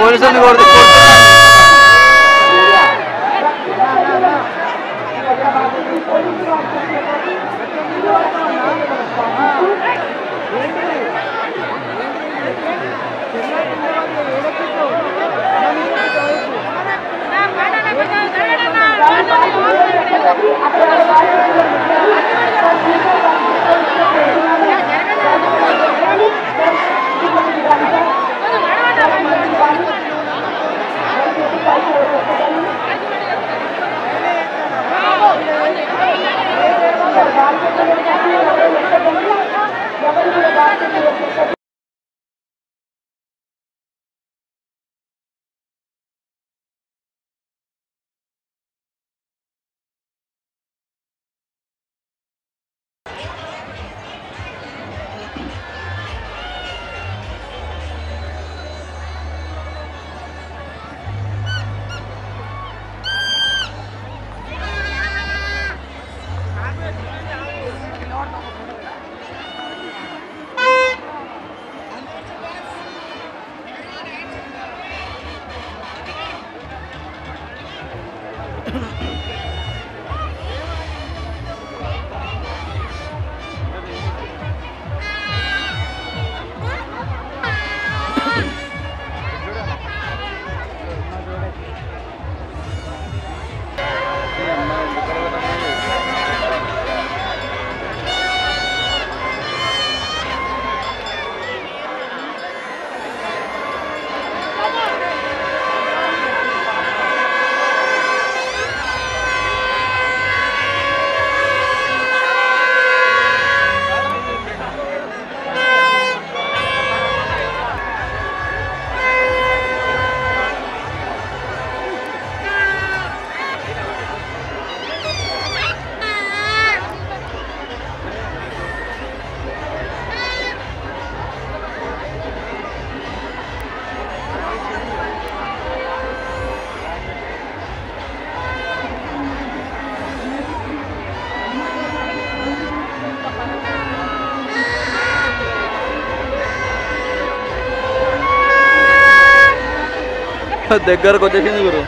పోలీసులు కొడుతున్నారు దగ్గరకు వచ్చేసింది గురు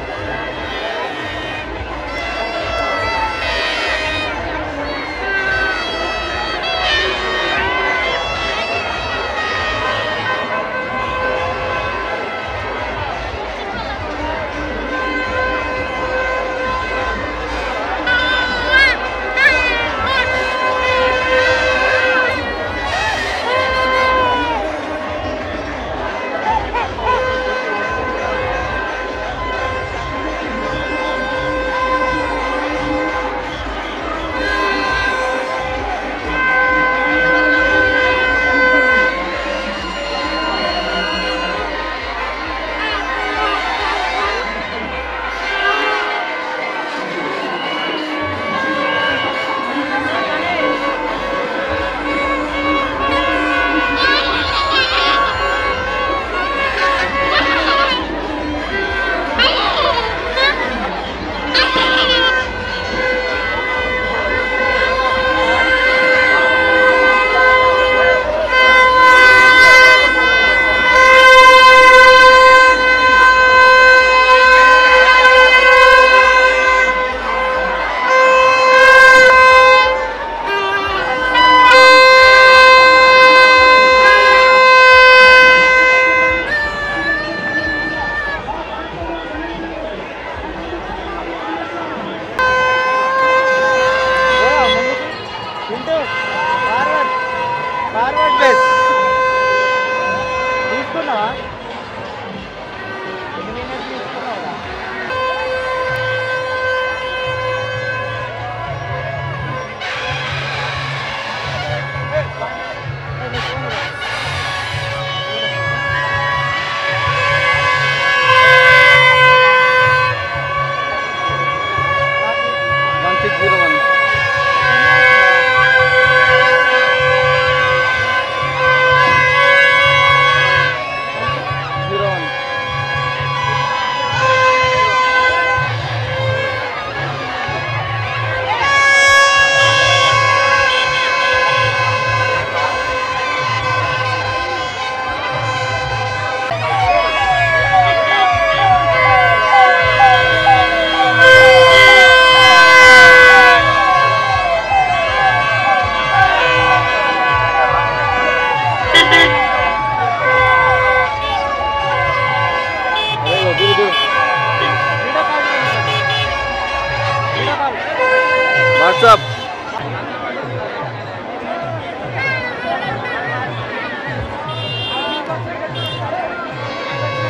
వాట్సాప్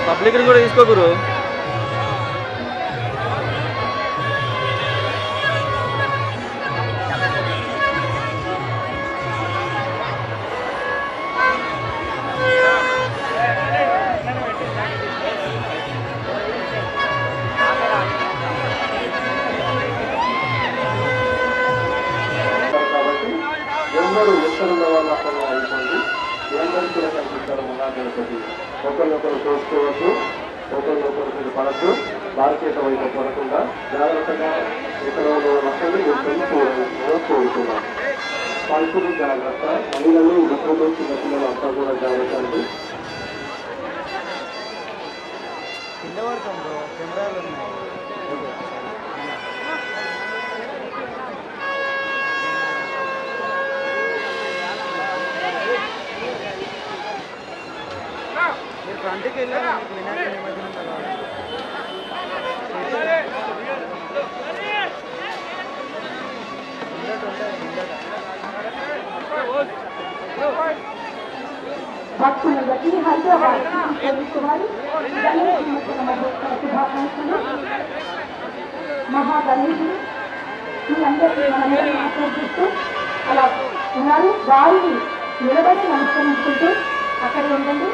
పబ్లిక్ కూడా తీసుకోకురు కాబట్టి ఎవరు ఎక్కడున్న వాళ్ళు అక్కడ అయిపోయింది. అందరూ కూడా కనిపిస్తారు మహాగణపతి ఒకరినొకరు చూసుకోవచ్చు ఒకరినొకరు మీరు పడద్దు భారతీయత వైపు పడకుండా జాగ్రత్తగా ఎక్కడ ఉన్న వాళ్ళందరూ ఎక్కడిని కోరుతున్నాం పలుకులు జాగ్రత్త మహిళలు వృద్ధులు చిన్నపిల్లలు అంతా కూడా జాగ్రత్త అండి. కింద పడతాం కెమెరాలు ఉన్నాయి. తెలుసుకోవాలి గణేష్ నిమజ్జన మహోత్సవ శుభాకాంక్షలు మహాగణేశుడు మీ అందరికీ మనందరం ఆకర్షిస్తూ అలా ఉన్నారు వారిని నిలబడి నమస్కరించుకుంటూ అక్కడ ఉండండి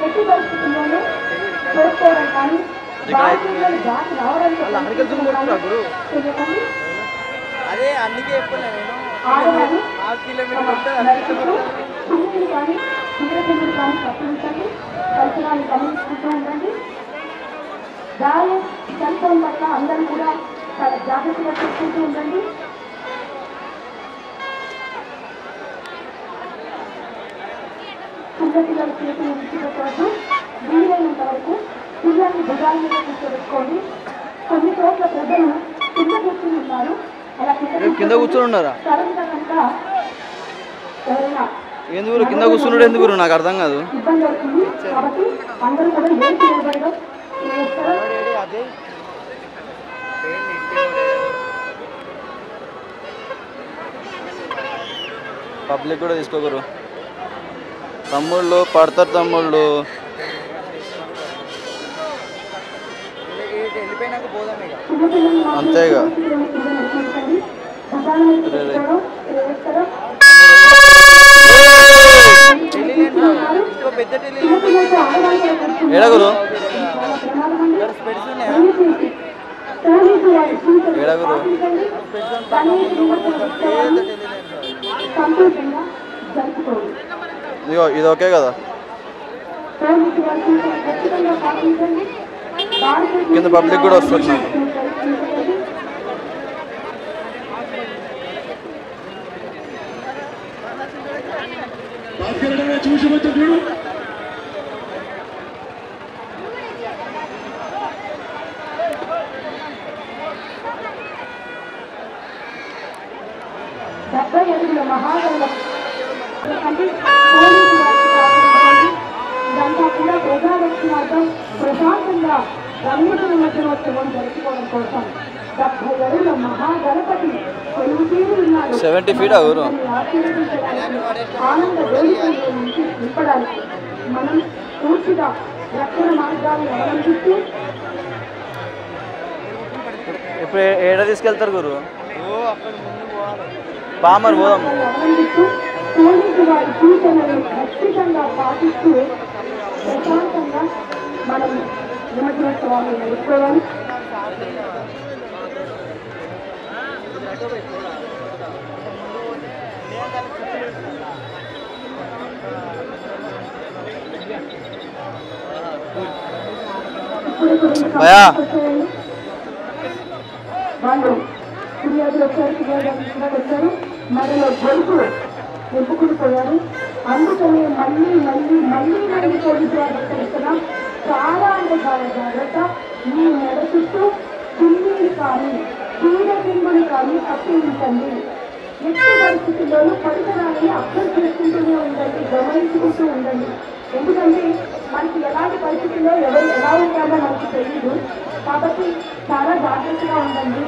ఎట్టి పరిస్థితుల్లోనూ చూసుకోవడం కానీ బాధ్యతలు దాటి రావడానికి అదే అందుకే చెప్పలే నేను. ఆడవారు కానీ కానీ పరిసరాన్ని గమనించుకుంటూ ఉండండి. దారి సెల్ ఫోన్ పట్ల అందరూ కూడా చాలా జాగ్రత్తగా చూసుకుంటూ ఉండండి. చిన్నపిల్లల చేతులు విడిచిపెట్టవద్దు వీలైనంత వరకు పిల్లల్ని భుజాల మీద కూర్చోబెట్టుకోండి కొన్ని చోట్ల ప్రజలు కింద కూర్చుని ఉన్నారు. అలా కింద కూర్చొని ఉన్నారా? సడన్గా కనుక ఎవరైనా ఎందుకు కింద కూర్చున్నాడు ఎందుకు నాకు అర్థం కాదు. ఇబ్బంది అవుతుంది. కాబట్టి అందరూ కూడా ఏం చేయబడడం చేస్తారు ఎవడేడి అదే పేరు ఇంటి పబ్లిక్ కూడా తీసుకోకరు తమ్ముళ్ళు పడతారు తమ్ముళ్ళు. వెళ్ళిపోయినాక ఇక అంతేగా. ఏడగురు ఏడగురు సంతోషంగా జరుపుకోండి ఇదిగో ఇది ఓకే కదా పోలీసు వారి సూచనలు ఖచ్చితంగా పాటించండి భారతీయ కింద పబ్లిక్ కూడా వస్తుంది నాకు డెబ్బై అడుగుల మహాగణపతి అంటే పోలీసు వారికి జరుపుకోవడం కోసం డెబ్బై అడుగుల మహాగణపతి సెవెంటీ ఫీట్ ఆశీర్వదించడానికి, ఆనంద నుంచి నింపడానికి మనం పూర్తిగా రక్షణ మార్గాలను అవలంబిస్తూ ఇప్పుడు ఏడ తీసుకెళ్తారు గురు? పామర్ పోదాం వారి సూచనలను ఖచ్చితంగా పాటిస్తూ ప్రశాంతంగా మనం నిమజ్జనోత్సవాన్ని నడుపుకోవాలి భయా. వాళ్ళు ఫిర్యాదులు వచ్చారు. ఫిర్యాదు వచ్చారు నింపుకుని పోయారు. అందుకని మళ్ళీ మళ్ళీ మళ్ళీ మళ్ళీ పోలీసు వారు చాలా అంటే చాలా జాగ్రత్త. మీ మెడ చుట్టూ చున్నీలు కానీ చీర రింగులు కానీ కప్పించండి ఎట్టి పరిస్థితుల్లోనూ పరిసరాలని అర్థం చేసుకుంటూనే ఉండండి గమనించుకుంటూ ఉండండి. ఎందుకంటే మనకి ఎలాంటి పరిస్థితుల్లో ఎవరు ఎలా ఉంటారో మనకు తెలియదు కాబట్టి చాలా జాగ్రత్తగా ఉండండి.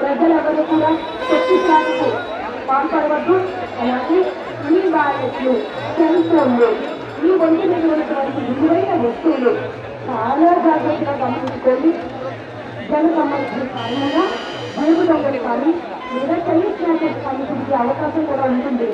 ప్రజలెవరూ కూడా శక్తి శాఖకు పాల్పడవద్దు. అలాగే మీ బ్యాలెట్లు సెల్ ఫోన్లు ఈ ఒంటి మీద ఉన్నటువంటి విలువైన వస్తువులు చాలా జాగ్రత్తగా గమనించుకోండి. జన సంబంధించిన కారణంగా జేబు కానీ లేదా చెల్లి స్నాచర్స్ కానీ అవకాశం కూడా ఉంటుంది.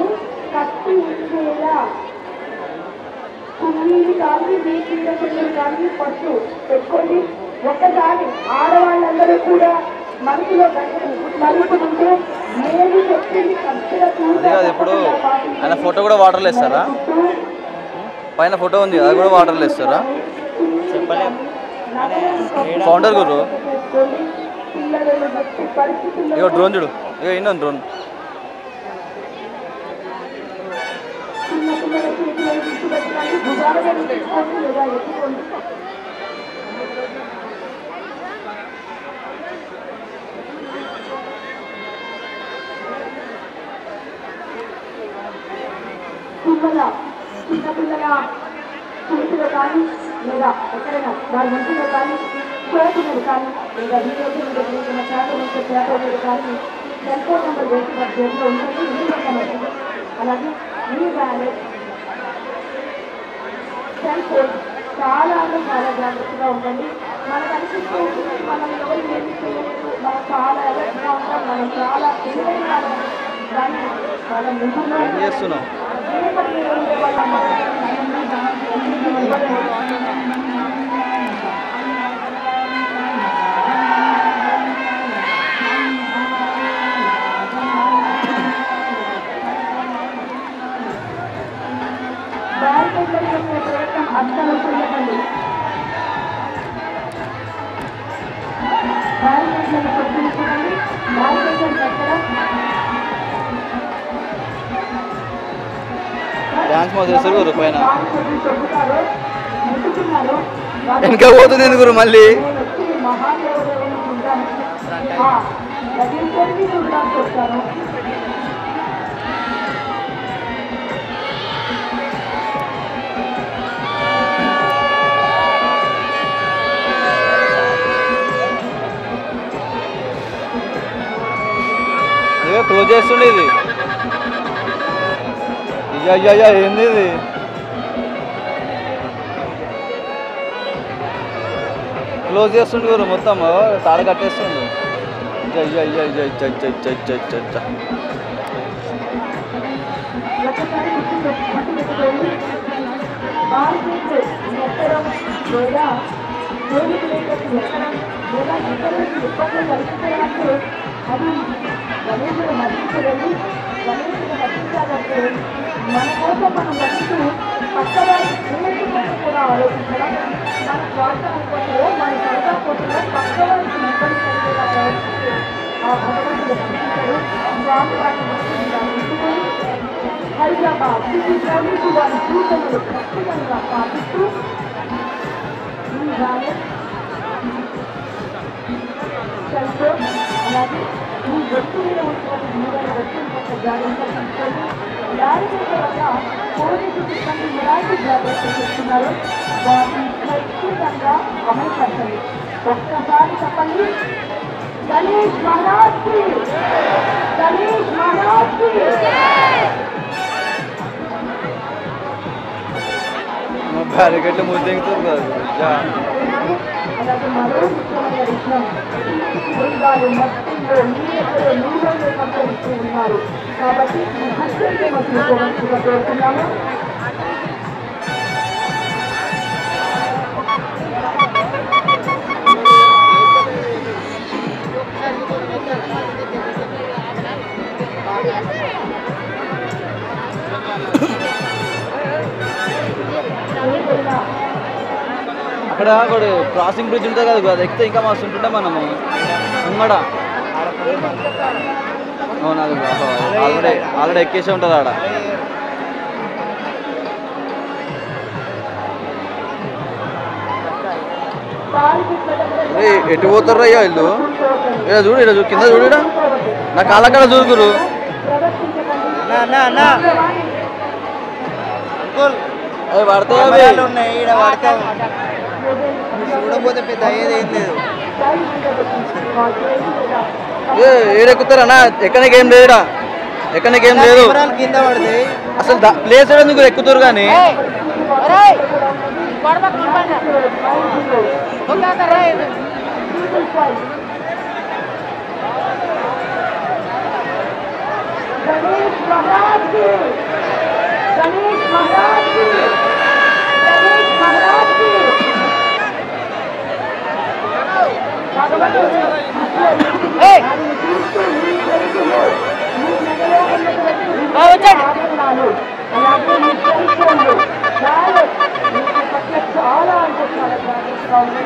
కళ్ళు కప్పు కుమ్మీలు కానీ పిల్లలు కానీ పట్టు పెట్టుకోండి ఆడవాళ్ళందరూ కూడా మనసులో మరుగుతుంటే నేను చెప్పింది ఇప్పుడు ఆయన ఫోటో కూడా వాటర్ లేస్తారా? పైన ఫోటో ఉంది అది కూడా వాటర్ లేస్తారా? ఫౌండర్ గురు. ఇక డ్రోన్ చూడు. ఇక ఇన్నాను డ్రోన్. పిల్లల చిన్న పిల్లల చేతిలో కానీ లేదా ఎక్కడైనా వారి ఒంటిలో కానీ చేతి మీద కానీ లేదా వీడియో మీద తీసుకున్న మీద మీద కానీ సెల్ ఫోన్ నెంబర్ వేసి వారి చేతిలో ఉంటుంది అలాగే మీ బ్యాలెట్ సెల్ ఫోన్ చాలా అంటే చాలా జాగ్రత్తగా ఉండండి. మనకు అనిపిస్తూ ఉంటుంది మనం ఎవరు ఏమి చేయలేదు మనం చాలా అలర్ట్గా ఉంటాం. మనం చాలా తెలివైన. కానీ మనం నిజంగా ఏం మోసేసారు గురు పైన. వెనక పోతుంది ఎందుకు మళ్ళీ? క్లోజ్ చేస్తుండే ఇది. అయ్యా ఏంది ఇది క్లోజ్ చేస్తుండు గురు మొత్తం తాడ కట్టేస్తుండు అది మన కోసం మనం బతుకు పక్కవారి స్నేహితులను కూడా ఆలోచించడం మన స్వార్థం కోసమో మన సరదా కోసమో పక్కవారికి ఇబ్బంది కలిగేలా ప్రయత్నిస్తూ ఆ భగవంతుడు రక్షించాడు స్వామి వారిని రక్షించుకొని హైదరాబాద్ సిటీ పోలీసు వారి సూచనలు ఖచ్చితంగా పాటిస్తూ అలాగే మీ వ్యక్తి మీద ఉన్నటువంటి మూడవ వ్యక్తుల పట్ల జాగ్రత్త తీసుకొని దారి వల్ల పోలీసు సిబ్బంది ఎలాంటి జాగ్రత్తలు చేస్తున్నారు వాటిని ఖచ్చితంగా అమలు పరచండి ఒక్కసారి చెప్పండి గణేష్ మహారాజ్కి గణేష్ మహారాజ్కి మా బ్యారికెట్లు ముద్దెంగుతారు కదా జా. అలాగే మరో ముఖ్యమైన విషయం బృందాలు మట్టిలో నీళ్ళు నీళ్ళలో సంచరిస్తూ ఉన్నారు. కాబట్టి ఈ హత్యకి మధ్య కోరుతున్నాము అక్కడ ఒకటి క్రాసింగ్ బ్రిడ్జ్ ఉంటుంది కదా అది ఎక్కితే ఇంకా మస్తు ఉంటుండే మనము. ముంగడ అవును అది ఆల్రెడీ ఆల్రెడీ ఎక్కేసి ఉంటుంది ఆడ. ఎటు పోతారు అయ్యా వీళ్ళు? ఇక్కడ చూడు ఇక్కడ చూడు కింద చూడు. నా కాళ్ళక్కడ చూడుకురు అన్నా అన్నా అన్నా అంకుల్ అవి? పడతాయి. చూడకపోతే పెద్ద అయ్యేది ఏం లేదు. ఏడెక్కుతారనా ఎక్కడికి ఏం లేడా ఎక్కడికి ఏం లేదు. కింద పడితే అసలు ప్లేస్ ఎందుకు ఎక్కుతారు కానీ గణేష్ మహారాజ్ గణేష్ మహారాజ్.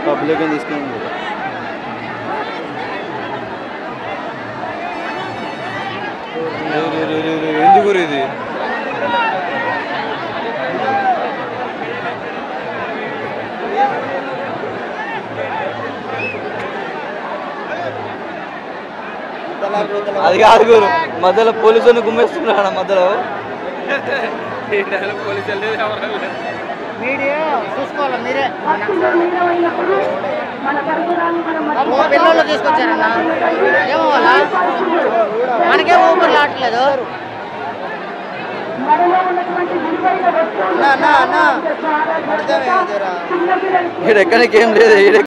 పబ్లిక్ తీసుకుని ఎందుకు ఇది అది కాదు గురు. మధ్యలో పోలీసుని గుమ్మేస్తున్నాడు మధ్యలో. పిల్లలు తీసుకొచ్చారన్నా? ఏమో వాళ్ళ మనకేం ఊపిరి. చిన్నపిల్లలకి ఈడ ఎక్కడికి ఏం లేదు